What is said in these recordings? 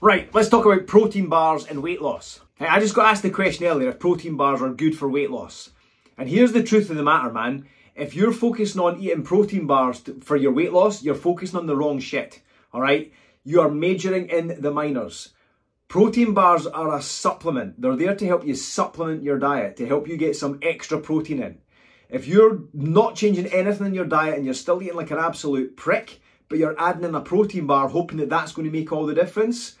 Right, let's talk about protein bars and weight loss. I just got asked the question earlier if protein bars are good for weight loss. And here's the truth of the matter, man. If you're focusing on eating protein bars for your weight loss, you're focusing on the wrong shit. All right? You are majoring in the minors. Protein bars are a supplement. They're there to help you supplement your diet, to help you get some extra protein in. If you're not changing anything in your diet and you're still eating like an absolute prick, but you're adding in a protein bar hoping that that's going to make all the difference,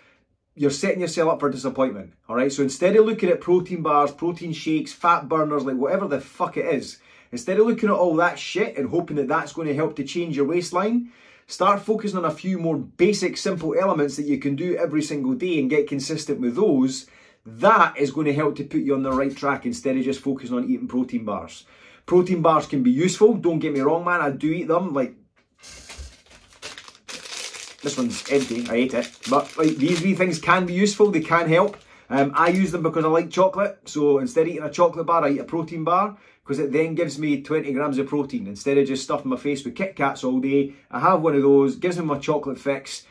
you're setting yourself up for disappointment. All right. So instead of looking at protein bars, protein shakes, fat burners, like whatever the fuck it is, instead of looking at all that shit and hoping that that's going to help to change your waistline, start focusing on a few more basic, simple elements that you can do every single day and get consistent with those. That is going to help to put you on the right track instead of just focusing on eating protein bars. Protein bars can be useful. Don't get me wrong, man. I do eat them. Like this one's empty, I ate it. But like these wee things can be useful, they can help. Um, I use them because I like chocolate. So instead of eating a chocolate bar, I eat a protein bar because it then gives me 20 grams of protein. Instead of just stuffing my face with Kit Kats all day, I have one of those, gives me my chocolate fix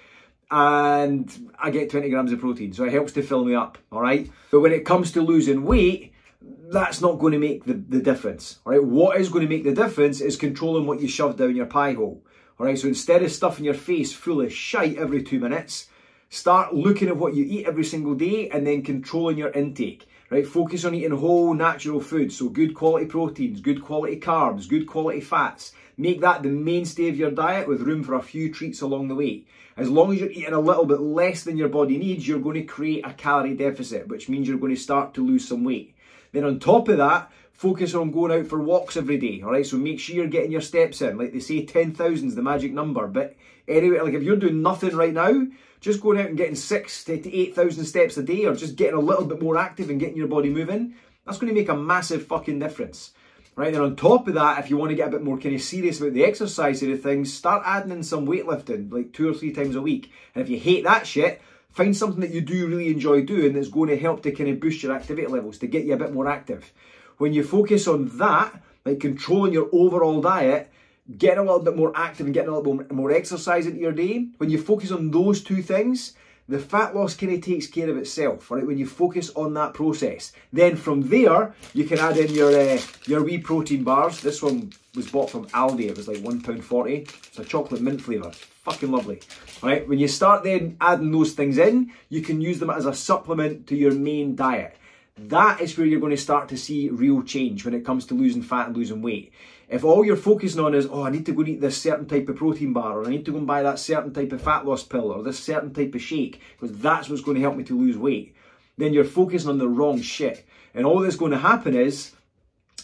and I get 20 grams of protein. So it helps to fill me up, all right? But when it comes to losing weight, that's not going to make the, the difference, all right? What is going to make the difference is controlling what you shove down your pie hole. Alright, so instead of stuffing your face full of shite every two minutes, start looking at what you eat every single day and then controlling your intake. Right, focus on eating whole natural foods, so good quality proteins, good quality carbs, good quality fats. Make that the mainstay of your diet with room for a few treats along the way. As long as you're eating a little bit less than your body needs, you're going to create a calorie deficit, which means you're going to start to lose some weight. Then on top of that, focus on going out for walks every day, all right? So make sure you're getting your steps in. Like they say, 10,000 is the magic number. But anyway, like if you're doing nothing right now, just going out and getting six to 8,000 steps a day or just getting a little bit more active and getting your body moving, that's going to make a massive fucking difference. Right, then on top of that, if you want to get a bit more kind of serious about the exercise side of things, start adding in some weightlifting, like two or three times a week. And if you hate that shit, find something that you do really enjoy doing that's going to help to kind of boost your activity levels, to get you a bit more active. When you focus on that, like controlling your overall diet, getting a little bit more active and getting a little bit more exercise into your day, when you focus on those two things, the fat loss kind of takes care of itself, right? When you focus on that process, then from there you can add in your uh, your wee protein bars. This one was bought from Aldi. It was like one pound forty. It's a chocolate mint flavour. Fucking lovely. Right. When you start then adding those things in, you can use them as a supplement to your main diet. That is where you're going to start to see real change when it comes to losing fat and losing weight. If all you're focusing on is, oh, I need to go and eat this certain type of protein bar, or I need to go and buy that certain type of fat loss pill, or this certain type of shake, because that's what's going to help me to lose weight, then you're focusing on the wrong shit. And all that's going to happen is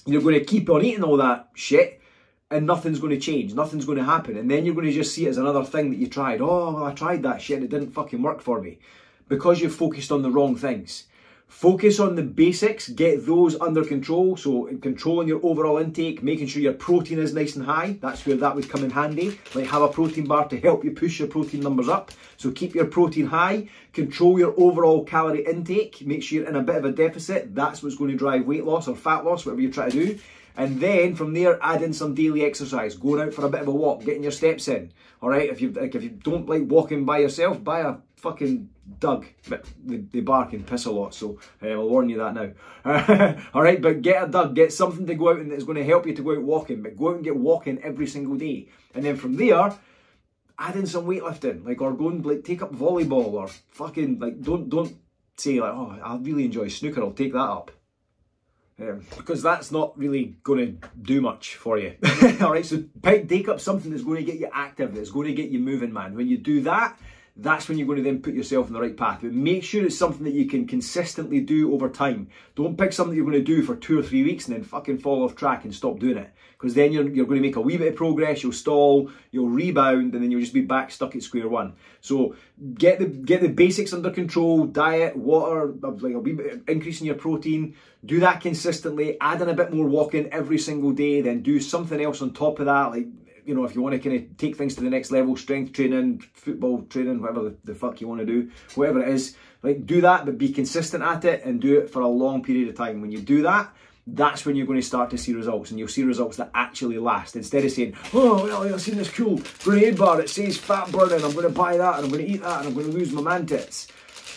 you're going to keep on eating all that shit and nothing's going to change, nothing's going to happen. And then you're going to just see it as another thing that you tried. Oh, I tried that shit and it didn't fucking work for me because you've focused on the wrong things. Focus on the basics, get those under control. So controlling your overall intake, making sure your protein is nice and high. That's where that would come in handy. Like have a protein bar to help you push your protein numbers up. So keep your protein high, control your overall calorie intake, make sure you're in a bit of a deficit. That's what's going to drive weight loss or fat loss, whatever you try to do. And then from there, add in some daily exercise, going out for a bit of a walk, getting your steps in. All right, if you like, if you don't like walking by yourself, buy a fucking dug, but they, bark and piss a lot, so uh, I'll warn you that now. All right, but get a dug, get something to go out and that's going to help you to go out walking, but go out and get walking every single day. And then from there, add in some weightlifting, like, or go and like, take up volleyball, or fucking, like, don't, don't say, like, oh, I really enjoy snooker, I'll take that up. Um, because that's not really going to do much for you. All right, so take up something that's going to get you active, that's going to get you moving, man. When you do that, that's when you're going to then put yourself on the right path. But make sure it's something that you can consistently do over time. Don't pick something you're going to do for two or three weeks and then fucking fall off track and stop doing it. Because then you're, you're going to make a wee bit of progress, you'll stall, you'll rebound, and then you'll just be back stuck at square one. So get the get the basics under control, diet, water, like a wee bit increasing your protein, do that consistently, add in a bit more walking every single day, then do something else on top of that, like you know, if you want to kind of take things to the next level, strength training, football training, whatever the, the fuck you want to do, whatever it is, like do that, but be consistent at it and do it for a long period of time. When you do that, that's when you're going to start to see results and you'll see results that actually last instead of saying oh well I've seen this cool grenade bar it says fat burning I'm going to buy that and I'm going to eat that and I'm going to lose my man tits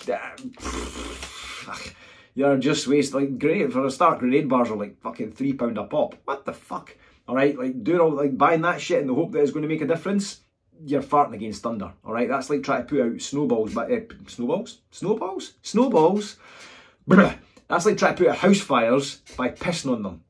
you're just wasting like grenade for a start. Grenade bars are like fucking three pound a pop. What the fuck? All right, like doing all like buying that shit in the hope that it's going to make a difference. You're farting against thunder. All right, that's like trying to put out snowballs, but uh, snowballs, snowballs, snowballs. That's like trying to put out house fires by pissing on them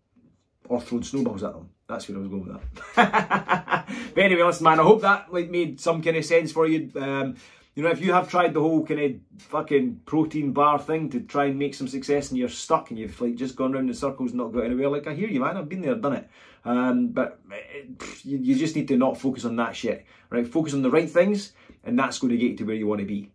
or throwing snowballs at them. That's where I was going with that. but anyway, listen, man, I hope that like made some kind of sense for you. Um, you know, if you have tried the whole kind of fucking protein bar thing to try and make some success and you're stuck and you've like just gone round in circles and not got anywhere, like I hear you, man. I've been there, done it. Um, but it, eh, you, you just need to not focus on that shit, right? Focus on the right things, and that's going to get you to where you want to be.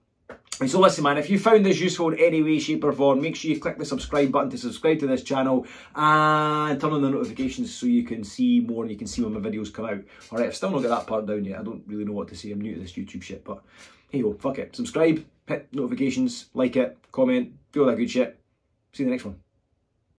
So listen man, if you found this useful in any way, shape or form, make sure you click the subscribe button to subscribe to this channel and turn on the notifications so you can see more and you can see when my videos come out. Alright, I've still not got that part down yet. I don't really know what to say. I'm new to this YouTube shit, but hey yo, fuck it. Subscribe, hit notifications, like it, comment, do all that good shit. See you in the next one.